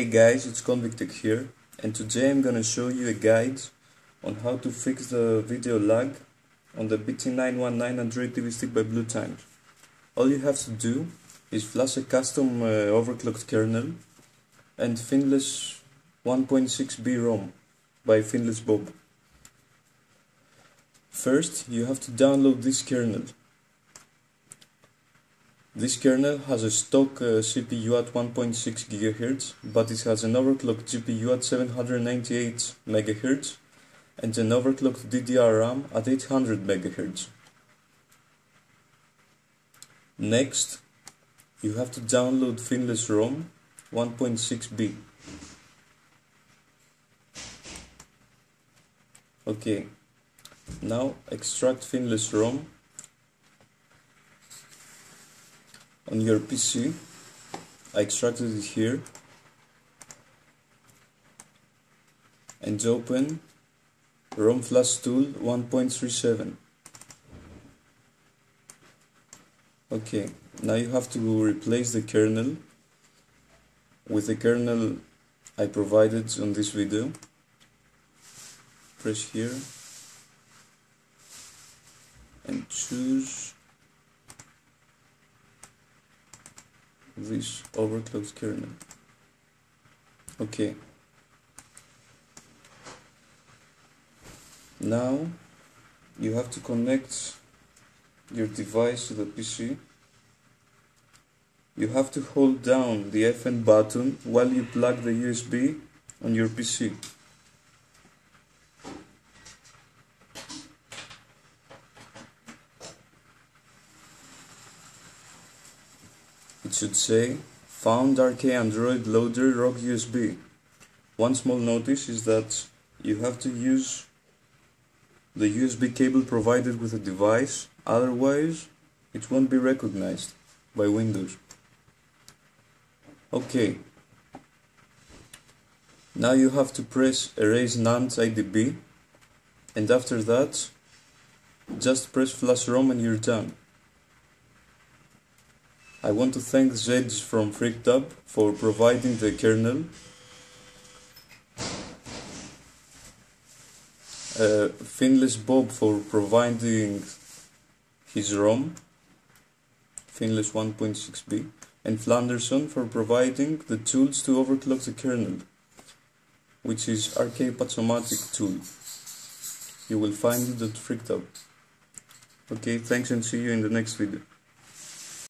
Hey guys, it's Convictech here, and today I'm gonna show you a guide on how to fix the video lag on the BT919 Android TV stick by Bluetimes. All you have to do is flash a custom uh, overclocked kernel and Finless 1.6b ROM by Finless Bob. First, you have to download this kernel. This kernel has a stock uh, CPU at 1.6 GHz, but it has an overclocked GPU at 798 MHz and an overclocked DDR RAM at 800 MHz. Next, you have to download Finless ROM 1.6b. Okay, now extract Finless ROM on your PC. I extracted it here and open ROM Flash Tool 1.37. Okay, now you have to replace the kernel with the kernel I provided on this video. Press here and choose this overclocked kernel. Okay. Now you have to connect your device to the PC. You have to hold down the FN button while you plug the USB on your PC. It should say found RK Android loader Rock USB. One small notice is that you have to use the USB cable provided with the device, otherwise it won't be recognized by Windows. Okay. Now you have to press erase NAND IDB and after that just press flash ROM and you're done. I want to thank Zedge from FreakTab for providing the kernel. Uh, Finless Bob for providing his ROM, Finless 1.6b, and Flanderson for providing the tools to overclock the kernel, which is RK Patchomatic tool. You will find it at FreakTab. Okay, thanks and see you in the next video.